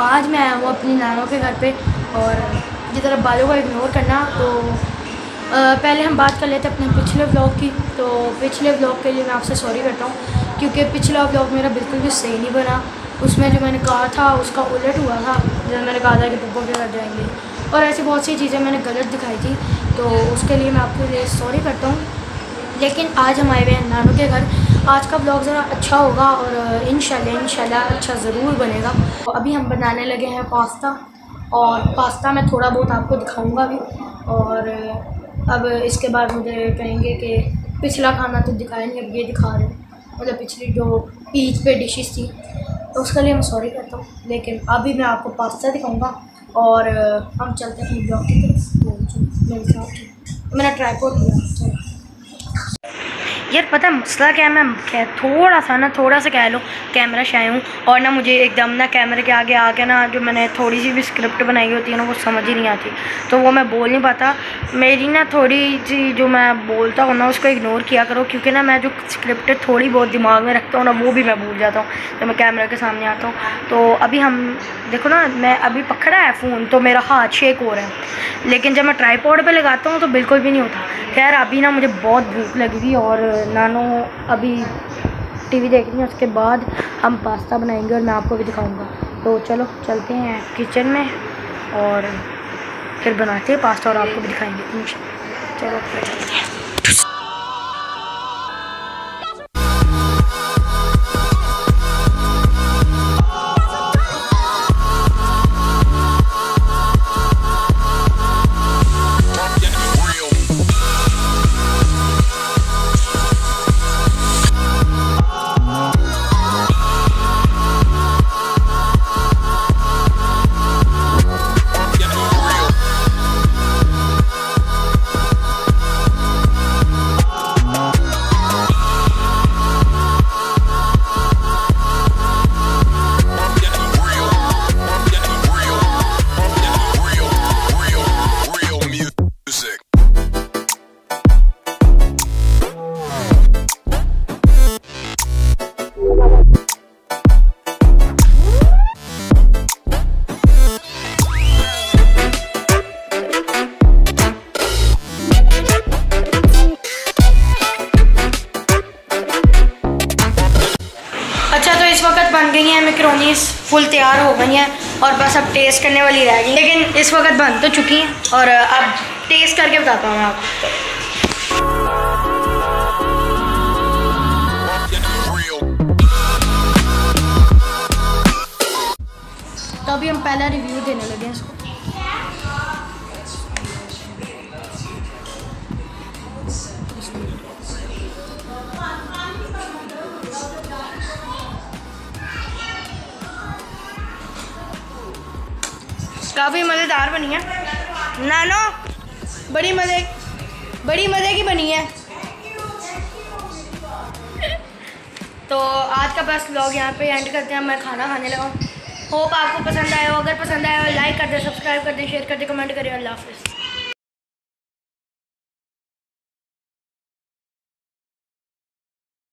आज मैं आया हूँ अपनी नानों के घर पे और जिस तरह बालों का इग्नोर करना तो आ, पहले हम बात कर लेते अपने पिछले ब्लॉग की। तो पिछले ब्लॉग के लिए मैं आपसे सॉरी करता हूँ क्योंकि पिछला ब्लॉग मेरा बिल्कुल भी सही नहीं बना। उसमें जो मैंने कहा था उसका उलट हुआ था जब मैंने कहा था कि पप्पा के घर जाएँगे। और ऐसी बहुत सी चीज़ें मैंने गलत दिखाई थी तो उसके लिए मैं आपके लिए सॉरी करता हूँ। लेकिन आज हम आए हुए हैं नानू के घर आज का ब्लॉग ज़रा अच्छा होगा और इन इंशाल्लाह अच्छा ज़रूर बनेगा। तो अभी हम बनाने लगे हैं पास्ता और पास्ता मैं थोड़ा बहुत आपको दिखाऊँगा भी और अब इसके बाद मुझे कहेंगे कि पिछला खाना तो दिखाया नहीं अब ये दिखा रहे हैं। मतलब पिछली जो ईद पे डिशेस थी तो उसके लिए मैं सॉरी करता हूँ। लेकिन अभी मैं आपको पास्ता दिखाऊँगा और हम चलते हैं ब्लॉग की तरफ़। मेरे साथ मैंने ट्राईपोर्ट लिया यार पता है, मसला क्या है, मैं थोड़ा सा ना, थोड़ा सा कह लो कैमरा शाय हूँ, और ना मुझे एकदम ना कैमरे के आगे आके ना, जो मैंने थोड़ी सी भी स्क्रिप्ट बनाई होती है ना, वो समझ ही नहीं आती। तो वो मैं बोल नहीं पाता। मेरी ना थोड़ी सी जो मैं बोलता हूँ ना, उसको इग्नोर किया करो, क्योंकि ना मैं जो स्क्रिप्ट थोड़ी बहुत दिमाग में रखता हूँ ना, वो भी मैं भूल जाता हूँ, जब मैं कैमरा के सामने आता हूँ। तो अभी हम, देखो ना, मैं अभी पकड़ा है फ़ोन तो मेरा हाथ शेक हो रहा है। लेकिन जब मैं ट्राईपोर्ड पर लगाता हूँ तो बिल्कुल भी नहीं होता। खैर, अभी ना मुझे बहुत भूख लगी थी और नानो, अभी टीवी देख रही है, उसके बाद हम पास्ता बनाएँगे और मैं आपको भी दिखाऊँगा। तो चलो, चलते हैं किचन में और फिर बनाते हैं पास्ता और आपको भी दिखाएँगे। चलो वक्त बन गई हैं मैक्रोनीस फुल तैयार हो गई हैं और बस अब टेस्ट करने वाली रह गई लेकिन इस वक्त बन तो चुकी हैं और अब टेस्ट करके बताता हूँ आपको। तो अभी हम पहला रिव्यू देने लगे हैं इसको। काफ़ी मज़ेदार बनी है। नानो, बड़ी मज़े बड़ी मज़े की बनी है। तो आज का बस ब्लॉग यहाँ पे एंड करते हैं। मैं खाना खाने लगा होप आपको पसंद आया हो। अगर पसंद आया हो लाइक कर दे सब्सक्राइब कर दे शेयर कर दे कमेंट करें अल्लाह हाफ़िज़।